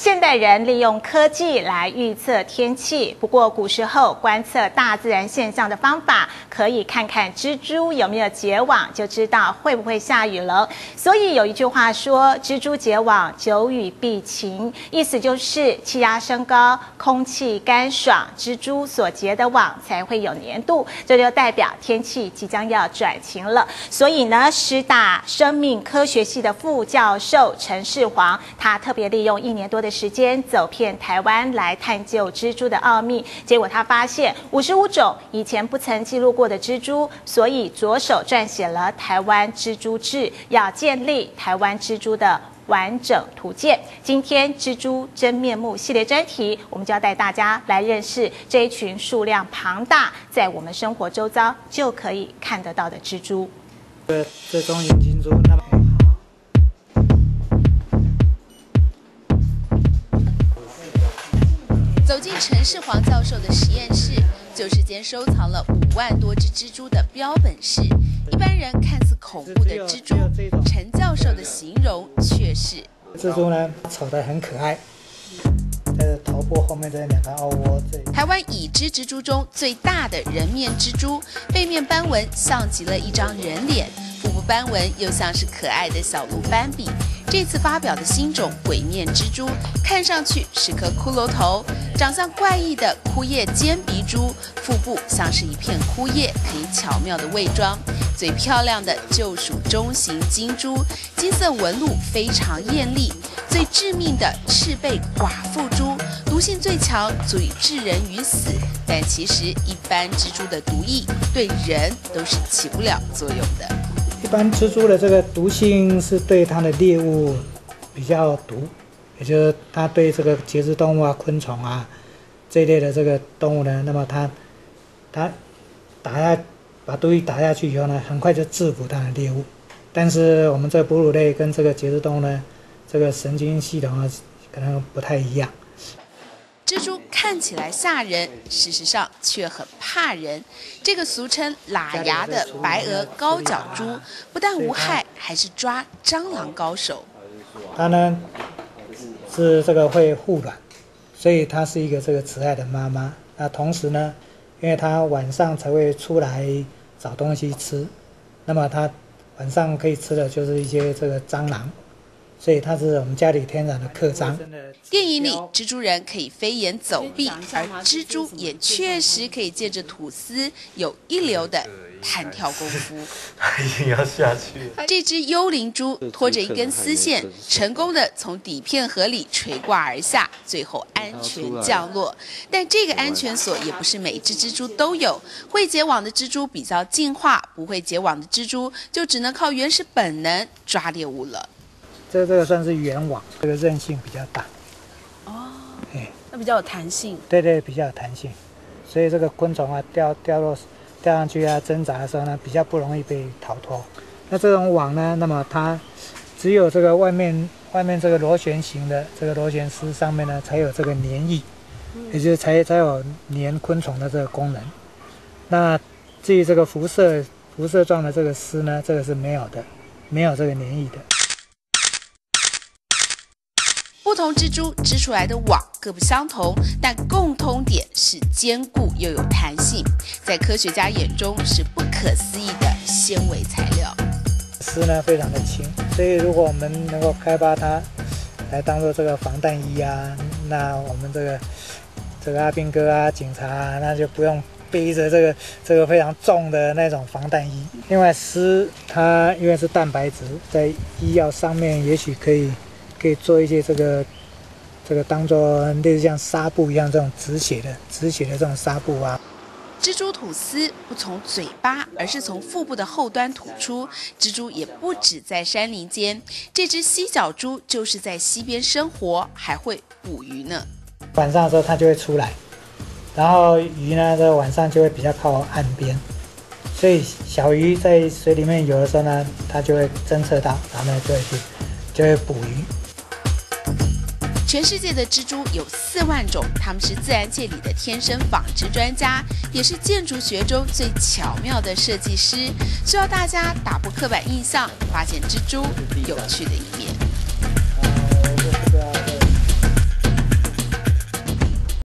现代人利用科技来预测天气，不过古时候观测大自然现象的方法，可以看看蜘蛛有没有结网，就知道会不会下雨了。所以有一句话说：“蜘蛛结网，久雨必晴。”意思就是气压升高，空气干爽，蜘蛛所结的网才会有粘度，这就代表天气即将要转晴了。所以呢，师大生命科学系的副教授陈世煌，他特别利用一年多的。时间走遍台湾来探究蜘蛛的奥秘，结果他发现五十五种以前不曾记录过的蜘蛛，所以着手撰写了《台湾蜘蛛志》，要建立台湾蜘蛛的完整图鉴。今天蜘蛛真面目系列专题，我们就要带大家来认识这一群数量庞大，在我们生活周遭就可以看得到的蜘蛛。对这种眼睛蛛，那陈世煌教授的实验室，就是间收藏了五万多只蜘蛛的标本室。一般人看似恐怖的蜘蛛，陈教授的形容却是：蜘蛛呢，丑得很可爱。在头部后面这两个凹窝，台湾已知蜘蛛中最大的人面蜘蛛，背面斑纹像极了一张人脸，腹部斑纹又像是可爱的小鹿斑比。这次发表的新种鬼面蜘蛛，看上去是颗骷髅头，长相怪异的枯叶尖鼻蛛，腹部像是一片枯叶，可以巧妙的伪装。最漂亮的就属中型金蛛，金色纹路非常艳丽。最致命的赤背寡妇蛛，毒性最强，足以致人于死。但其实一般蜘蛛的毒液对人都是起不了作用的。一般蜘蛛的这个毒性是对它的猎物比较毒，也就是它对这个节肢动物啊、昆虫啊这一类的这个动物呢，那么它它打下把毒液打下去以后呢，很快就制服它的猎物。但是我们这哺乳类跟这个节肢动物呢，这个神经系统啊可能不太一样。蜘蛛看起来吓人，事实上却很怕人。这个俗称“喇牙”的白额高脚蛛，不但无害，还是抓蟑螂高手。它呢是这个会护卵，所以它是一个这个慈爱的妈妈。那同时呢，因为它晚上才会出来找东西吃，那么它晚上可以吃的就是一些这个蟑螂。所以它是我们家里天然的刻章。电影里蜘蛛人可以飞檐走壁，而蜘蛛也确实可以借着吐丝有一流的弹跳功夫。已经要下去了。这只幽灵蛛拖着一根丝线，成功的从底片盒里垂挂而下，最后安全降落。但这个安全锁也不是每只蜘蛛都有，会结网的蜘蛛比较进化，不会结网的蜘蛛就只能靠原始本能抓猎物了。这这个算是圆网，这个韧性比较大。哦，哎，那比较有弹性。对对，比较有弹性，所以这个昆虫啊掉掉落掉上去啊挣扎的时候呢，比较不容易被逃脱。那这种网呢，那么它只有这个外面外面这个螺旋形的这个螺旋丝上面呢才有这个粘液，也就是才才有粘昆虫的这个功能。那至于这个辐射辐射状的这个丝呢，这个是没有的，没有这个粘液的。不同蜘蛛织出来的网各不相同，但共通点是坚固又有弹性，在科学家眼中是不可思议的纤维材料。丝呢非常的轻，所以如果我们能够开发它来当做这个防弹衣啊，那我们这个这个阿兵哥啊、警察啊，那就不用背着这个 这个非常重的那种防弹衣。另外，丝它因为是蛋白质，在医药上面也许可以。可以做一些这个，这个当做类似像纱布一样这种止血的止血的这种纱布啊。蜘蛛吐丝不从嘴巴，而是从腹部的后端吐出。蜘蛛也不止在山林间，这只犀角蛛就是在溪边生活，还会捕鱼呢。晚上的时候它就会出来，然后鱼呢在晚上就会比较靠岸边，所以小鱼在水里面游的时候呢，它就会侦测到，然后呢就会去就会捕鱼。全世界的蜘蛛有四万种，它们是自然界里的天生纺织专家，也是建筑学中最巧妙的设计师。需要大家打破刻板印象，发现蜘蛛有趣的一面。